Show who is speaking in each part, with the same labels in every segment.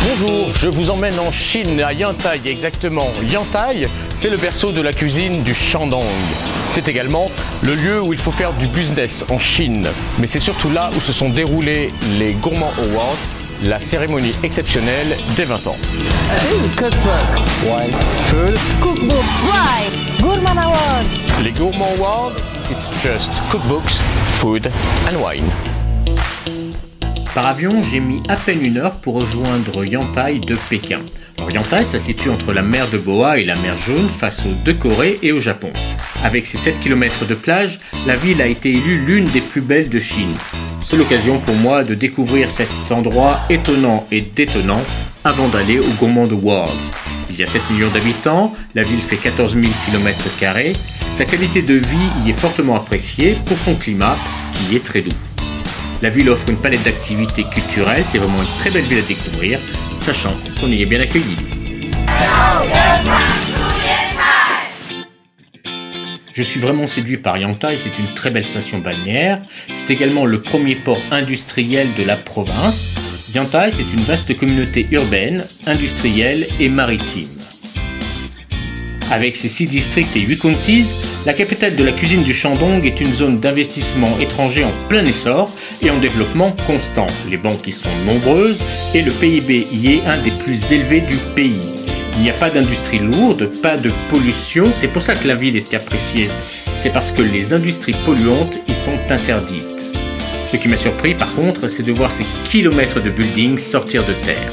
Speaker 1: Bonjour, je vous emmène en Chine, à Yantai exactement. Yantai, c'est le berceau de la cuisine du Shandong. C'est également le lieu où il faut faire du business en Chine. Mais c'est surtout là où se sont déroulés les Gourmands Awards, la cérémonie exceptionnelle des 20 ans.
Speaker 2: Gourmand.
Speaker 1: Les Gourmands Awards, it's just cookbooks, food and wine.
Speaker 3: Par avion, j'ai mis à peine une heure pour rejoindre Yantai de Pékin. Alors Yantai, ça se situe entre la mer de Boa et la mer Jaune face aux deux Corées et au Japon. Avec ses 7 km de plage, la ville a été élue l'une des plus belles de Chine. C'est l'occasion pour moi de découvrir cet endroit étonnant et détonnant avant d'aller au Gourmand World. Il y a 7 millions d'habitants, la ville fait 14 000 km, sa qualité de vie y est fortement appréciée pour son climat qui est très doux. La ville offre une palette d'activités culturelles, c'est vraiment une très belle ville à découvrir, sachant qu'on y est bien accueilli. Je suis vraiment séduit par Yantai, c'est une très belle station balnéaire. C'est également le premier port industriel de la province. Yantai, c'est une vaste communauté urbaine, industrielle et maritime. Avec ses 6 districts et 8 counties, la capitale de la cuisine du Shandong est une zone d'investissement étranger en plein essor et en développement constant. Les banques y sont nombreuses et le PIB y est un des plus élevés du pays. Il n'y a pas d'industrie lourde, pas de pollution, c'est pour ça que la ville est appréciée. C'est parce que les industries polluantes y sont interdites. Ce qui m'a surpris par contre, c'est de voir ces kilomètres de buildings sortir de terre.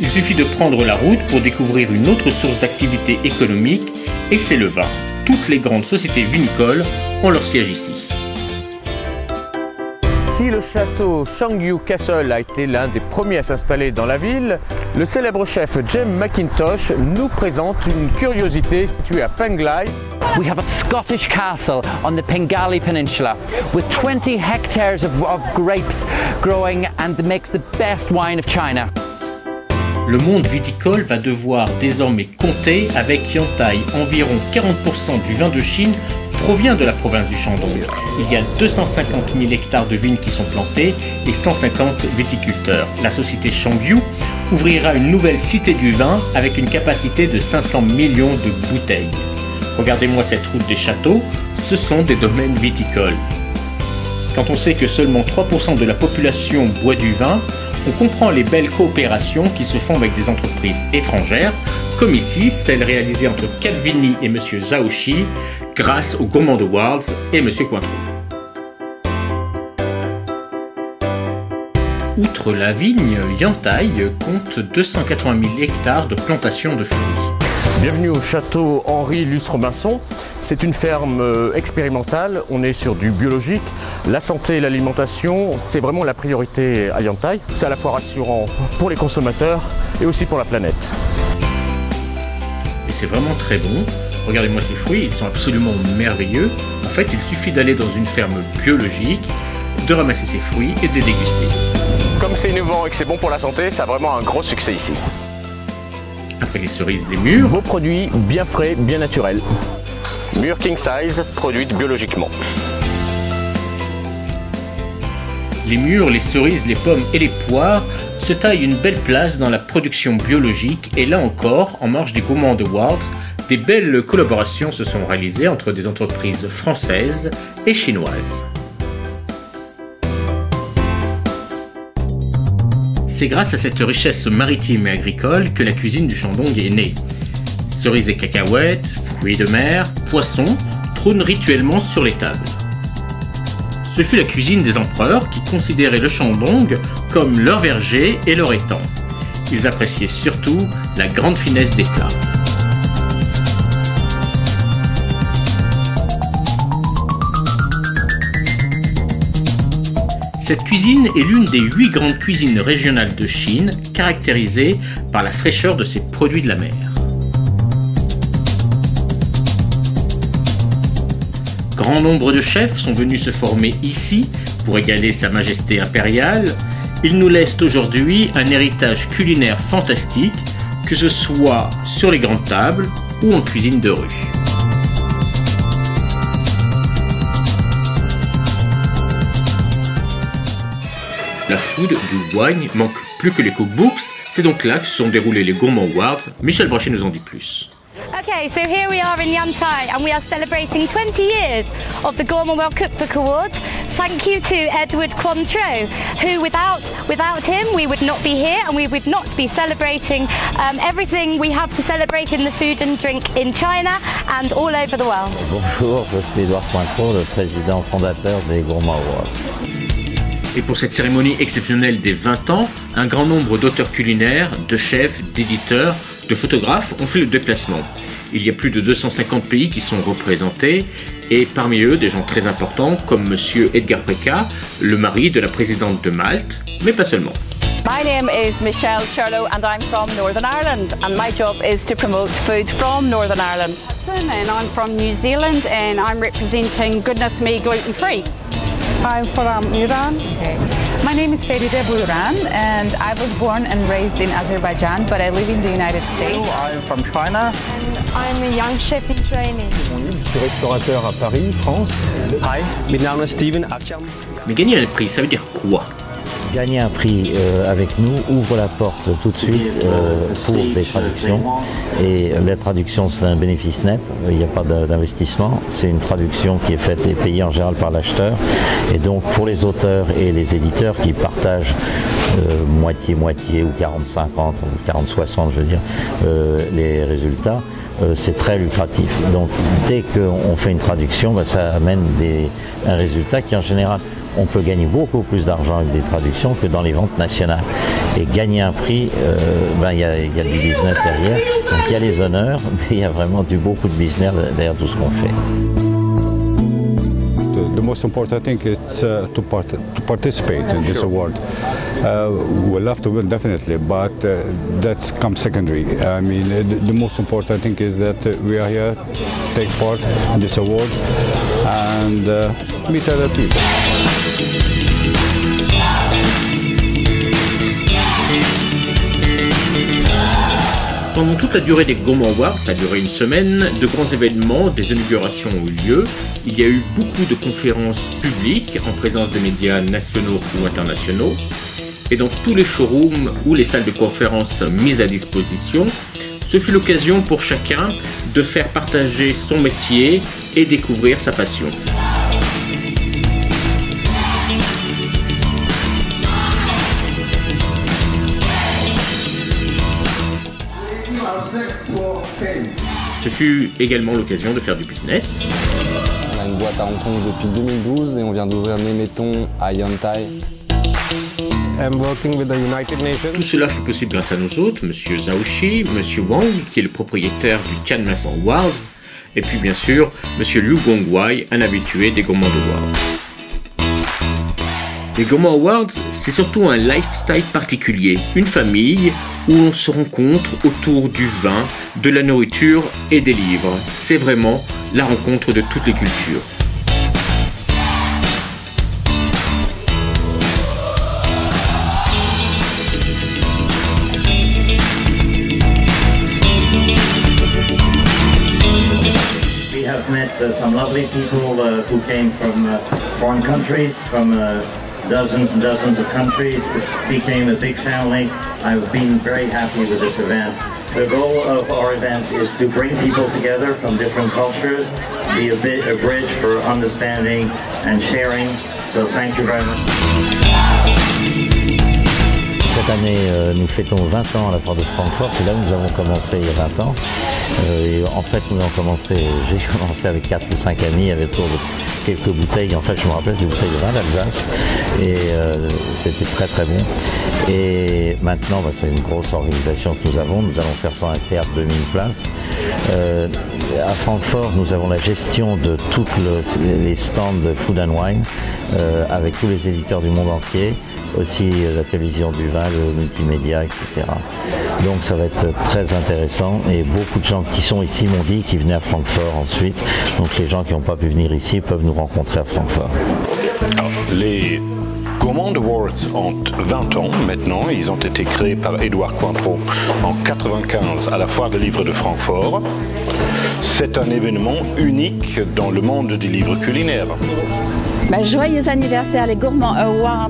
Speaker 3: Il suffit de prendre la route pour découvrir une autre source d'activité économique, et c'est le vin toutes les grandes sociétés vinicoles ont leur siège ici.
Speaker 1: Si le château Shangyu Castle a été l'un des premiers à s'installer dans la ville, le célèbre chef James McIntosh nous présente une curiosité située à Penglai.
Speaker 4: We have a Scottish castle on the Pengali Peninsula with 20 hectares of, of grapes growing and makes the best wine of China
Speaker 3: le monde viticole va devoir désormais compter avec Yantai. Environ 40% du vin de Chine provient de la province du Shandong. Il y a 250 000 hectares de vignes qui sont plantés et 150 viticulteurs. La société Shangyu ouvrira une nouvelle cité du vin avec une capacité de 500 millions de bouteilles. Regardez-moi cette route des châteaux, ce sont des domaines viticoles. Quand on sait que seulement 3% de la population boit du vin, on comprend les belles coopérations qui se font avec des entreprises étrangères, comme ici celle réalisée entre Capvini et M. Zaoshi, grâce au Gourmand Awards et M. Cointreau. Outre la vigne, Yantai compte 280 000 hectares de plantations de fruits.
Speaker 1: Bienvenue au château Henri Luce Robinson. C'est une ferme euh, expérimentale, on est sur du biologique. La santé et l'alimentation, c'est vraiment la priorité à Yantai. C'est à la fois rassurant pour les consommateurs et aussi pour la planète.
Speaker 3: Et c'est vraiment très bon. Regardez-moi ces fruits, ils sont absolument merveilleux. En fait, il suffit d'aller dans une ferme biologique, de ramasser ces fruits et de les déguster.
Speaker 1: Comme c'est innovant et que c'est bon pour la santé, ça a vraiment un gros succès ici.
Speaker 3: Après les cerises, les mûres.
Speaker 1: Beaux produits, bien frais, bien naturels. Mûres king size, produites biologiquement.
Speaker 3: Les mûres, les cerises, les pommes et les poires se taillent une belle place dans la production biologique et là encore, en marge des Gourmands Awards, des belles collaborations se sont réalisées entre des entreprises françaises et chinoises. C'est grâce à cette richesse maritime et agricole que la cuisine du Shandong est née. Cerises et cacahuètes, fruits de mer, poissons trônent rituellement sur les tables. Ce fut la cuisine des empereurs qui considéraient le Shandong comme leur verger et leur étang. Ils appréciaient surtout la grande finesse des plats. Cette cuisine est l'une des huit grandes cuisines régionales de Chine, caractérisée par la fraîcheur de ses produits de la mer. Grand nombre de chefs sont venus se former ici pour égaler Sa Majesté impériale. Ils nous laissent aujourd'hui un héritage culinaire fantastique, que ce soit sur les grandes tables ou en cuisine de rue. La food, du wine, manque plus que les cookbooks. C'est donc là que se sont déroulés les Gourmand Awards. Michel Brochet nous en dit plus.
Speaker 5: Okay, so here we are in Yantai and we are celebrating 20 years of the Gourmand World Cookbook Awards. Thank you to Edward Cointreau, who without, without him we would not be here and we would not be celebrating um, everything we have to celebrate in the food and drink in China and all over the world.
Speaker 6: Bonjour, je suis Edouard Cointreau, le président fondateur des Gourmand Awards.
Speaker 3: Et pour cette cérémonie exceptionnelle des 20 ans, un grand nombre d'auteurs culinaires, de chefs, d'éditeurs, de photographes ont fait le déplacement. Il y a plus de 250 pays qui sont représentés et parmi eux des gens très importants comme monsieur Edgar Preca, le mari de la présidente de Malte, mais pas seulement.
Speaker 7: My name is Michelle Sherlow and I'm from Northern Ireland and my job is to promote food from Northern Ireland.
Speaker 8: And I'm from New Zealand and I'm representing Goodness Me Gluten Free.
Speaker 9: I'm from Iran. Okay. My name is Feride Buyuran and I was born and raised in Azerbaijan but I live in the United States.
Speaker 10: I'm from China.
Speaker 11: And I'm a young chef in training.
Speaker 12: Je suis restaurateur à Paris, France.
Speaker 13: Hi, my name is Steven Akcham.
Speaker 3: Mais gagner un prix, ça veut dire quoi
Speaker 6: Gagner un prix euh, avec nous ouvre la porte tout de suite euh, pour les traductions. Et la traduction, c'est un bénéfice net. Il n'y a pas d'investissement. C'est une traduction qui est faite et payée en général par l'acheteur. Et donc, pour les auteurs et les éditeurs qui partagent moitié-moitié ou 40-50 ou 40-60, je veux dire, euh, les résultats, euh, c'est très lucratif. Donc, dès qu'on fait une traduction, ben, ça amène des, un résultat qui, en général, on peut gagner beaucoup plus d'argent avec des traductions que dans les ventes nationales. Et gagner un prix, il euh, ben, y, a, y, a, du business derrière. Donc il y a les honneurs, mais il y a vraiment du, beaucoup de business derrière tout ce qu'on fait.
Speaker 12: The most important thing is uh, to, part to participate in this award. Uh, we love to win definitely, but uh, that comes secondary. I mean, the, the most important thing is that we are here, take part in this award, and uh, meet other people.
Speaker 3: Pendant toute la durée des Gourmand Awards, ça a duré une semaine, de grands événements, des inaugurations ont eu lieu. Il y a eu beaucoup de conférences publiques en présence des médias nationaux ou internationaux. Et dans tous les showrooms ou les salles de conférences mises à disposition, ce fut l'occasion pour chacun de faire partager son métier et découvrir sa passion. Également l'occasion de faire du business.
Speaker 14: On a une boîte à Hong Kong depuis 2012 et on vient d'ouvrir Nemeton à Yantai.
Speaker 3: Tout cela fut possible grâce à nos hôtes, Monsieur Zhao Monsieur Wang, qui est le propriétaire du Tianmas Awards, et puis bien sûr Monsieur Liu Gongwei, un habitué des Gourmand Awards. Les Gourmand Awards, c'est surtout un lifestyle particulier, une famille où on se rencontre autour du vin, de la nourriture et des livres. C'est vraiment la rencontre de toutes les cultures.
Speaker 15: Met uh, some lovely people uh, who came from uh, foreign countries, from dozens and dozens of countries. It became a big family. I've been very happy with this event. The goal of our event is to bring people together from different cultures, be a, bit, a bridge for understanding and sharing. So thank you very much.
Speaker 6: Cette année, euh, nous fêtons 20 ans à la Foire de Francfort. C'est là où nous avons commencé il y a 20 ans. Euh, en fait, nous avons commencé, j'ai commencé avec 4 ou 5 amis, avec autour de quelques bouteilles. En fait, je me rappelle des bouteilles de vin d'Alsace. Et euh, c'était très très bon. Et maintenant, bah, c'est une grosse organisation que nous avons. Nous allons faire ça un théâtre de 2000 places. À Francfort, nous avons la gestion de tous le, les stands de Food and Wine euh, avec tous les éditeurs du monde entier aussi la télévision du vin, le multimédia, etc. Donc ça va être très intéressant et beaucoup de gens qui sont ici m'ont dit qu'ils venaient à Francfort ensuite. Donc les gens qui n'ont pas pu venir ici peuvent nous rencontrer à Francfort.
Speaker 16: Les Gourmand Awards ont 20 ans maintenant. Ils ont été créés par Édouard Cointreau en 95 à la Foire des livres de Francfort. C'est un événement unique dans le monde des livres culinaires.
Speaker 9: Bah, joyeux anniversaire les Gourmands Awards.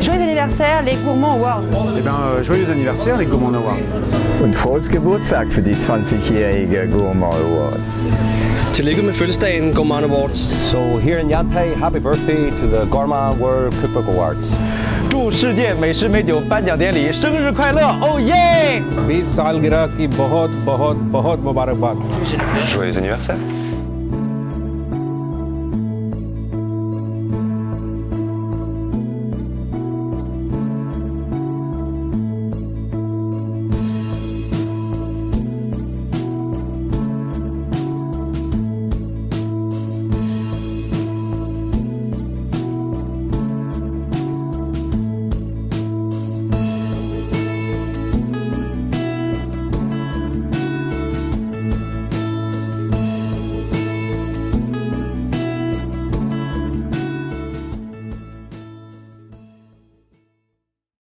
Speaker 7: Joyeux anniversaire les Gourmands Awards.
Speaker 10: Eh ben, euh, joyeux anniversaire les Gourmands Awards.
Speaker 17: Und frohes Geburtstag für die 20-jährige Gourmand Awards.
Speaker 13: Tillykke med fødselsdagen Gourmand Awards.
Speaker 18: So here in Yantai, happy birthday to the Gourmand World Cookbook Awards.
Speaker 19: 祝世界美食美酒颁奖典礼生日快乐！Oh yeah!
Speaker 10: 20 सालगिरह की बहुत बहुत बहुत मुबारकबाद
Speaker 16: Joyeux anniversaire